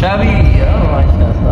Chubby. Oh, my God.